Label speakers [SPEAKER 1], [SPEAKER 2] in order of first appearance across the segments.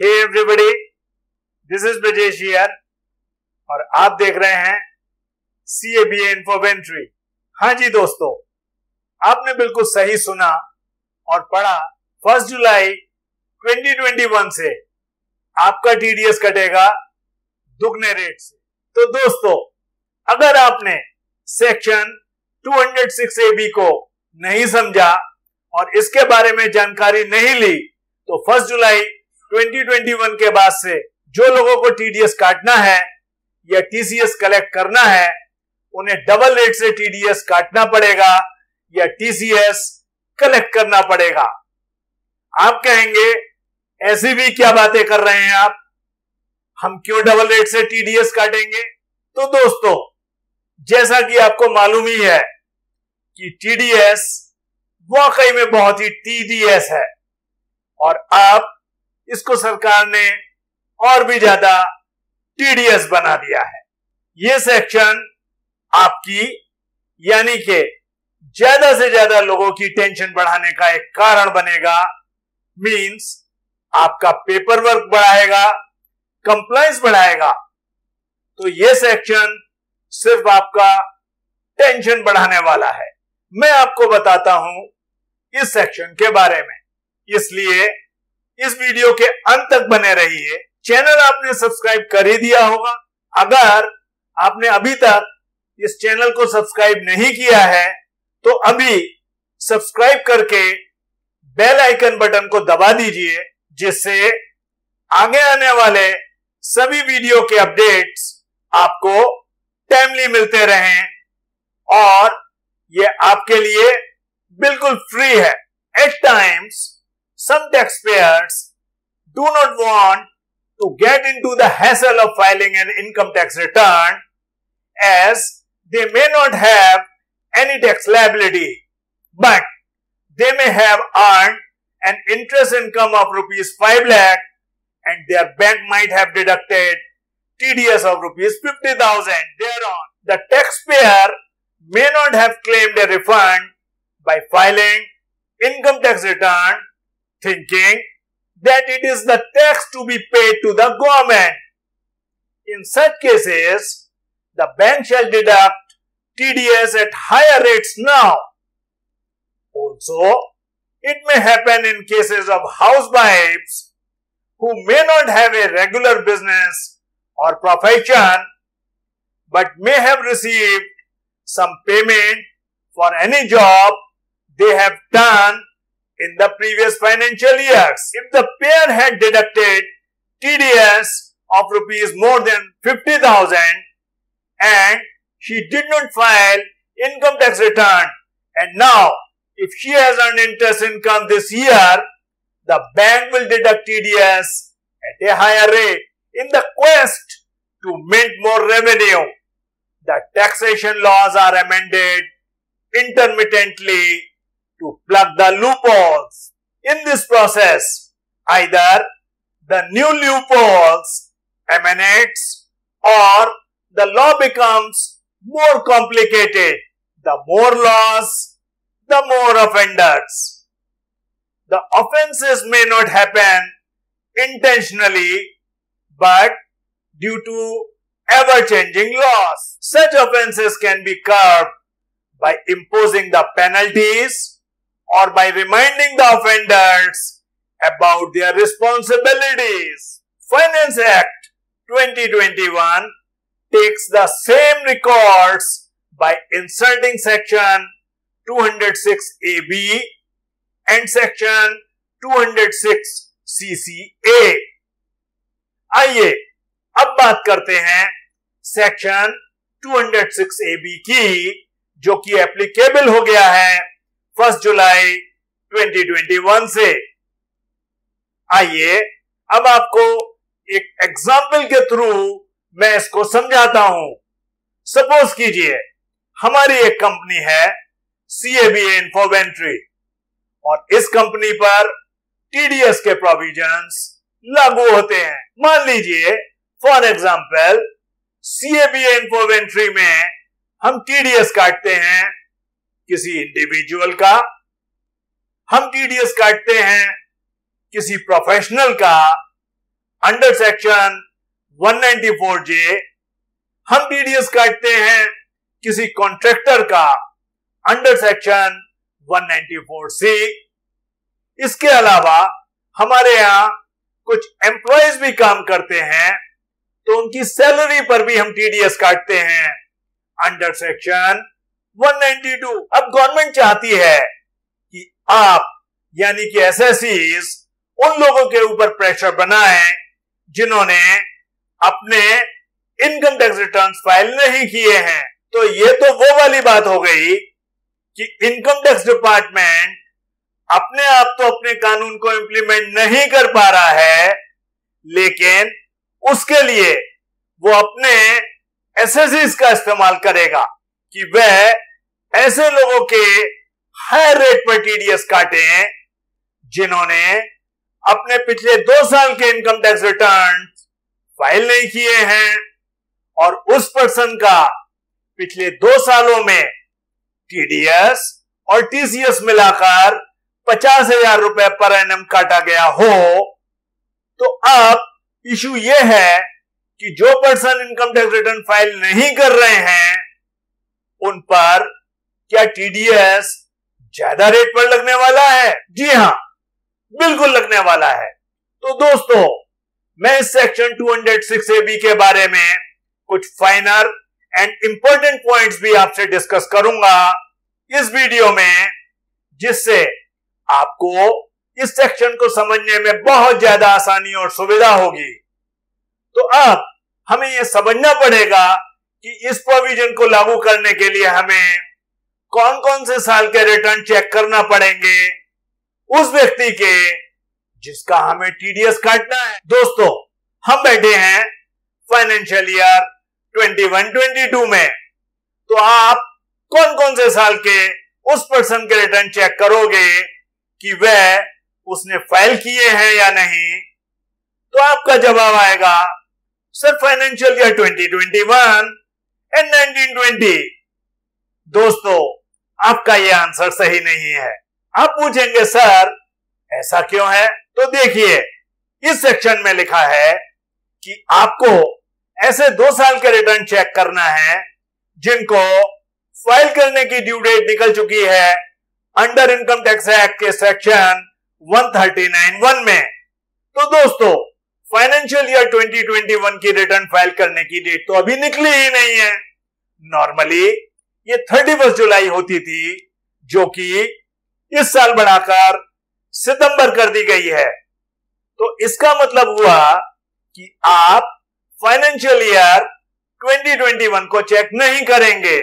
[SPEAKER 1] Hey everybody this is Brajesh और आप देख रहे हैं सी ए बी इन्फोवेंट्री हाँ जी दोस्तों, आपने बिल्कुल सही सुना और पढ़ा फ़र्स्ट जुलाई 2021 से आपका टीडीएस कटेगा दुगने रेट से। तो दोस्तों, अगर आपने सेक्शन 206 ए बी को नहीं समझा और इसके बारे में जानकारी नहीं ली तो फ़र्स्ट जुलाई 2021 के बाद से जो लोगों को टीडीएस काटना है या टीसीएस कलेक्ट करना है, उन्हें डबल रेट से टीडीएस काटना पड़ेगा या टीसीएस कलेक्ट करना पड़ेगा। आप कहेंगे, ऐसी भी क्या बातें कर रहे हैं आप? हम क्यों डबल रेट से टीडीएस काटेंगे? तो दोस्तों, जैसा कि आपको मालूम ही है कि टीडीएस वाकई में बहुत ही टीडीएस है। और अब इसको सरकार ने और भी ज़्यादा टीडीएस बना दिया है। ये सेक्शन आपकी, यानी के ज़्यादा से ज़्यादा लोगों की टेंशन बढ़ाने का एक कारण बनेगा। मींस आपका पेपर वर्क बढ़ाएगा, कंप्लायंस बढ़ाएगा। तो ये सेक्शन सिर्फ़ आपका टेंशन बढ़ाने वाला है। मैं आपको बताता हूँ इस सेक्शन के बारे में। इसलिए इस वीडियो के अंत तक बने रहिए। चैनल आपने सब्सक्राइब कर ही दिया होगा। अगर आपने अभी तक इस चैनल को सब्सक्राइब नहीं किया है तो अभी सब्सक्राइब करके बेल आइकन बटन को दबा दीजिए, जिससे आगे आने वाले सभी वीडियो के अपडेट्स आपको टाइमली मिलते रहें और ये आपके लिए बिल्कुल फ्री है। At times some taxpayers do not want to get into the hassle of filing an income tax return as they may not have any tax liability, but they may have earned an interest income of rupees 5 lakh and their bank might have deducted TDS of rupees 50,000. Thereon, the taxpayer may not have claimed a refund by filing income tax return thinking that it is the tax to be paid to the government. In such cases, the bank shall deduct TDS at higher rates now. Also, it may happen in cases of housewives who may not have a regular business or profession but may have received some payment for any job they have done in the previous financial years. If the pair had deducted TDS of rupees more than 50,000 and she did not file income tax return and now if she has earned interest income this year, the bank will deduct TDS at a higher rate. In the quest to mint more revenue, the taxation laws are amended intermittently to plug the loopholes. In this process, either the new loopholes emanates or the law becomes more complicated. The more laws, the more offenders. The offenses may not happen intentionally, but due to ever-changing laws. Such offenses can be curbed by imposing the penalties or by reminding the offenders about their responsibilities. Finance Act 2021 takes the same records by inserting section 206AB and section 206 CCA. आइए अब बात करते हैं section 206 A B की जो कि applicable हो गया है फ़र्स्ट जुलाई 2021 से। आइए, अब आपको एक एग्ज़ाम्पल के थ्रू मैं इसको समझाता हूँ। सपोज़ कीजिए, हमारी एक कंपनी है सीएबीए इन्फोवेंट्री और इस कंपनी पर टीडीएस के प्रोविजंस लागू होते हैं। मान लीजिए फॉर एग्ज़ाम्पल सीएबी इन्फोवेंट्री में हम टीडीएस काटते हैं किसी इंडिविजुअल का, हम टीडीएस काटते हैं किसी प्रोफेशनल का अंडर सेक्शन 194 जे हम टीडीएस काटते हैं किसी कॉन्ट्रैक्टर का अंडर सेक्शन 194 सी इसके अलावा हमारे यहाँ कुछ एम्प्लॉयज़ भी काम करते हैं तो उनकी सैलरी पर भी हम टीडीएस काटते हैं अंडर सेक्शन 192 अब गवर्नमेंट चाहती है कि आप, यानी कि एसएससीज उन लोगों के ऊपर प्रेशर बनाए जिन्होंने अपने इनकम टैक्स रिटर्न फ़ाइल नहीं किए हैं। तो ये तो वो वाली बात हो गई कि इनकम टैक्स डिपार्टमेंट अपने आप तो अपने कानून को इंप्लीमेंट नहीं कर पा रहा है, लेकिन उसके लिए वो अपने एसएससीज का इस्तेमाल करेगा। कि वह ऐसे लोगों के हायर रेट पर टीडीएस काटे जिन्होंने अपने पिछले दो साल के इनकम टैक्स रिटर्न फ़ाइल नहीं किए हैं और उस पर्सन का पिछले दो सालों में टीडीएस और टीसीएस मिलाकर पचास हज़ार रुपए पर एनएम काटा गया हो तो अब इशू यह है कि जो person income tax return file नहीं कर रहे हैं उन पर क्या टीडीएस ज़्यादा रेट पर लगने वाला है? जी हाँ बिल्कुल लगने वाला है। तो दोस्तों, मैं इस सेक्शन 206 ए बी के बारे में कुछ फाइनल एंड इंपॉर्टेंट पॉइंट्स भी आपसे डिस्कस करूँगा इस वीडियो में, जिससे आपको इस सेक्शन को समझने में बहुत ज़्यादा आसानी और सुविधा होगी। तो अब हमें यह समझना पड़ेगा कि इस प्रोविज़न को लागू करने के लिए हमें कौन कौन से साल के रिटर्न चेक करना पड़ेंगे? उस व्यक्ति के, जिसका हमें टीडीएस काटना है। दोस्तों, हम बैठे हैं फाइनेंशियल ईयर 21-22 में। तो आप कौन कौन से साल के उस पर्सन के रिटर्न चेक करोगे कि वह उसने फ़ाइल किए हैं या नहीं? तो आपका जवाब आएगा, सर फाइनेंशियल ईयर 2021 एंड 1920 दोस्तों, आपका यह आंसर सही नहीं है। आप पूछेंगे, सर, ऐसा क्यों है? तो देखिए, इस सेक्शन में लिखा है कि आपको ऐसे दो साल के रिटर्न चेक करना है, जिनको फ़ाइल करने की ड्यू डेट निकल चुकी है अंडर इनकम टैक्स एक्ट के सेक्शन 139(1) में। तो दोस्तों फाइनेंशियल ईयर 2021 की रिटर्न फ़ाइल करने की डेट तो अभी निकली ही नहीं है। नॉर्मली ये थर्टी फ़र्स्ट जुलाई होती थी, जो कि इस साल बढ़ाकर सितंबर कर दी गई है। तो इसका मतलब हुआ कि आप फाइनेंशियल ईयर 2021 को चेक नहीं करेंगे।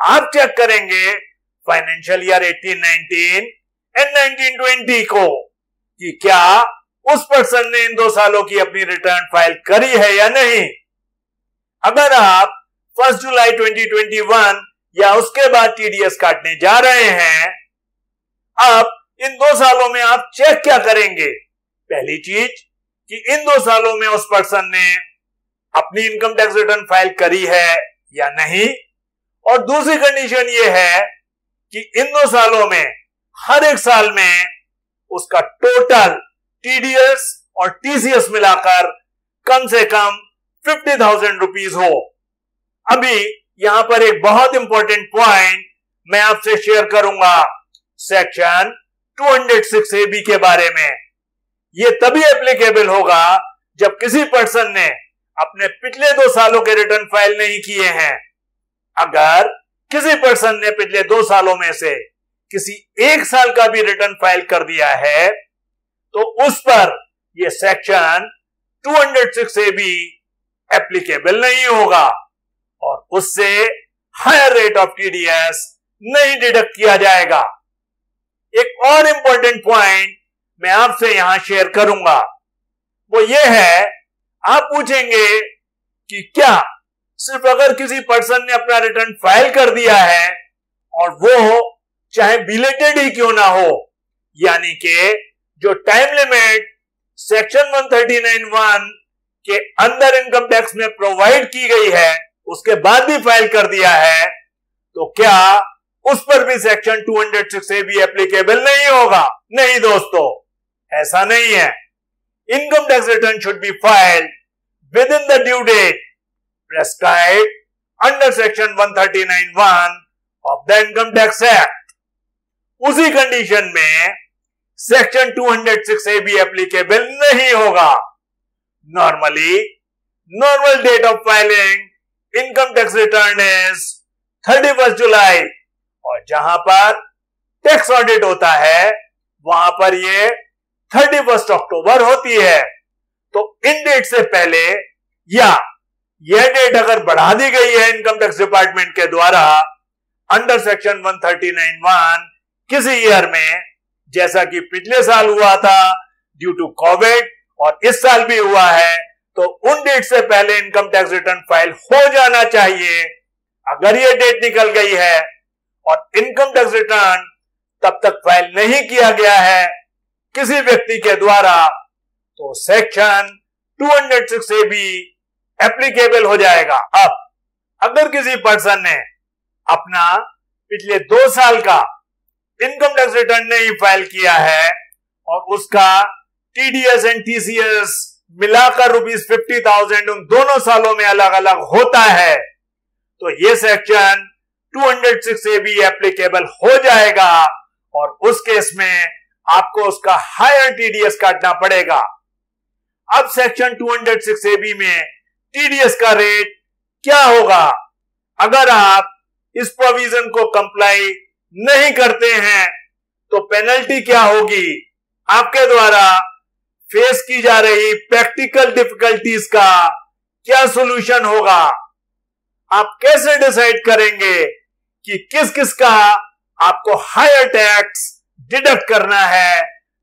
[SPEAKER 1] आप चेक करेंगे फाइनेंशियल ईयर 1819 एंड 1920 को कि क्या उस पर्सन ने इन दो सालों की अपनी रिटर्न फ़ाइल करी है या नहीं? अगर आप फ़र्स्ट जुलाई 2021 या उसके बाद टीडीएस काटने जा रहे हैं अब इन दो सालों में आप चेक क्या करेंगे? पहली चीज़ कि इन दो सालों में उस पर्सन ने अपनी इनकम टैक्स रिटर्न फ़ाइल करी है या नहीं? और दूसरी कंडीशन ये है कि इन दो सालों में, हर एक साल में उसका टोटल टीडीएस और टीसीएस मिलाकर कम से कम फिफ्टी थाउज़ेंड रुपीज़ हो। अभी यहाँ पर एक बहुत इंपॉर्टेंट पॉइंट मैं आपसे शेयर करूँगा। सेक्शन 206 ए बी के बारे में। यह तभी एप्लीकेबल होगा जब किसी पर्सन ने अपने पिछले दो सालों के रिटर्न फ़ाइल नहीं किए हैं। अगर किसी पर्सन ने पिछले दो सालों में से किसी एक साल का भी रिटर्न फ़ाइल कर दिया है तो उस पर यह सेक्शन 206 ए बी एप्लीकेबल नहीं होगा। और उससे हायर रेट ऑफ़ टीडीएस नहीं डिडक्ट किया जाएगा। एक और इंपॉर्टेंट पॉइंट मैं आपसे यहाँ शेयर करूँगा। वो ये है, आप पूछेंगे कि क्या सिर्फ़ अगर किसी पर्सन ने अपना रिटर्न फ़ाइल कर दिया है, और वो चाहे बिलेटेड ही क्यों ना हो, यानी कि जो टाइम लिमिट सेक्शन 139(1) के अंदर इनकम टैक्स में प्रोवाइड की गई है, उसके बाद भी फ़ाइल कर दिया है तो क्या उस पर भी सेक्शन 206 ए भी एप्लीकेबल नहीं होगा? नहीं दोस्तों, ऐसा नहीं है। Income tax return should be filed within the due date prescribed under section 139(1) of the income tax act उसी कंडीशन में सेक्शन 206 ए भी एप्लीकेबल नहीं होगा। Normally normal date of filing income tax return is thirty first July और जहाँ पर tax audit होता है, वहाँ पर ये थर्टी फ़र्स्ट अक्टूबर होती है। तो इन डेट से पहले या यह डेट अगर बढ़ा दी गई है इनकम टैक्स डिपार्टमेंट के द्वारा अंडर सेक्शन 139(1) किसी ईयर में जैसा कि पिछले साल हुआ था ड्यू टू कोविड और इस साल भी हुआ है तो उन डेट से पहले इनकम टैक्स रिटर्न फ़ाइल हो जाना चाहिए। अगर ये डेट निकल गई है, और इनकम टैक्स रिटर्न तब तक फ़ाइल नहीं किया गया है, किसी व्यक्ति के द्वारा तो सेक्शन 206 ए बी एप्लीकेबल हो जाएगा। अब, अगर किसी पर्सन ने अपना पिछले दो साल का इनकम टैक्स रिटर्न ने ही फ़ाइल किया है और उसका टीडीएस एंड टीसीएस मिलाकर रुपीज़ फिफ्टी थाउज़ेंड उन दोनों सालों में अलग अलग होता है। तो ये सेक्शन 206 ए बी एप्लीकेबल हो जाएगा और उस केस में आपको उसका हायर टीडीएस काटना पड़ेगा। अब सेक्शन 206 ए बी में टीडीएस का रेट क्या होगा? अगर आप इस प्रोविज़न को कंप्लाई नहीं करते हैं तो पेनल्टी क्या होगी? आपके द्वारा फेस की जा रही प्रैक्टिकल डिफिकल्टीज का क्या सोल्यूशन होगा? आप कैसे डिसाइड करेंगे कि किस किस का आपको हायर टैक्स डिडक्ट करना है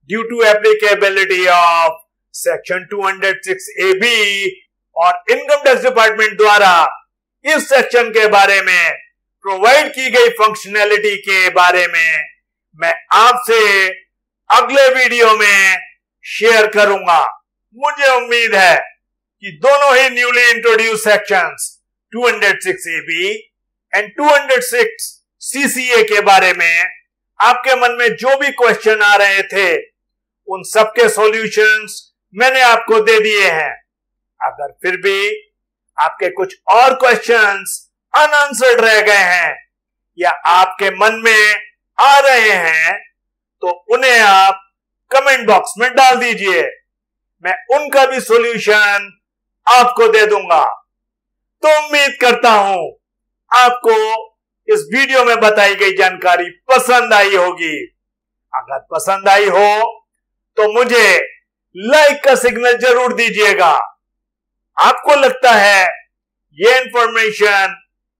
[SPEAKER 1] due to applicability of section 206 A B और इनकम टैक्स डिपार्टमेंट द्वारा इस सेक्शन के बारे में प्रोवाइड की गई फंक्शनैलिटी के बारे में मैं आपसे अगले वीडियो में शेयर करूँगा। मुझे उम्मीद है कि दोनों ही newly introduce sections 206 A B and 206 CCA के बारे में आपके मन में जो भी क्वेश्चन आ रहे थे, उन सबके सॉल्यूशंस मैंने आपको दे दिए हैं। अगर फिर भी आपके कुछ और क्वेश्चंस अनआंसर्ड रह गए हैं, या आपके मन में आ रहे हैं तो उन्हें आप कमेंट बॉक्स में डाल दीजिए। मैं उनका भी सॉल्यूशन आपको दे दूँगा। तो उम्मीद करता हूँ आपको इस वीडियो में बताई गई जानकारी पसंद आई होगी। अगर पसंद आई हो तो मुझे लाइक का सिग्नल ज़रूर दीजिएगा। आपको लगता है ये इंफॉर्मेशन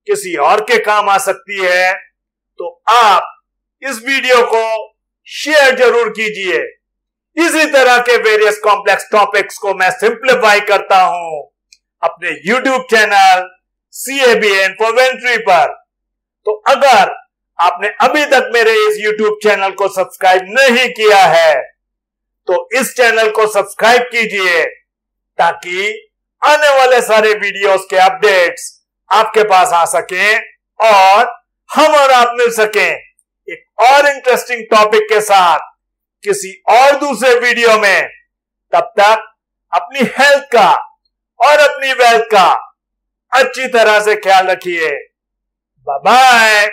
[SPEAKER 1] किसी और के काम आ सकती है तो आप इस वीडियो को शेयर ज़रूर कीजिए। इसी तरह के वेरियस कॉम्प्लेक्स टॉपिक्स को मैं सिंप्लीफाई करता हूँ अपने YouTube channel C A B infoventory पर। तो अगर आपने अभी तक मेरे इस यूट्यूब चैनल को सब्सक्राइब नहीं किया है तो इस चैनल को सब्सक्राइब कीजिए ताकि आने वाले सारे वीडियोस के अपडेट्स आपके पास आ सके और हम और आप मिल सके। एक और इंटरेस्टिंग टॉपिक के साथ, किसी और दूसरे वीडियो में। तब तक अपनी हेल्थ का और अपनी वेल्थ का अच्छी तरह से ख्याल रखिए। Bye bye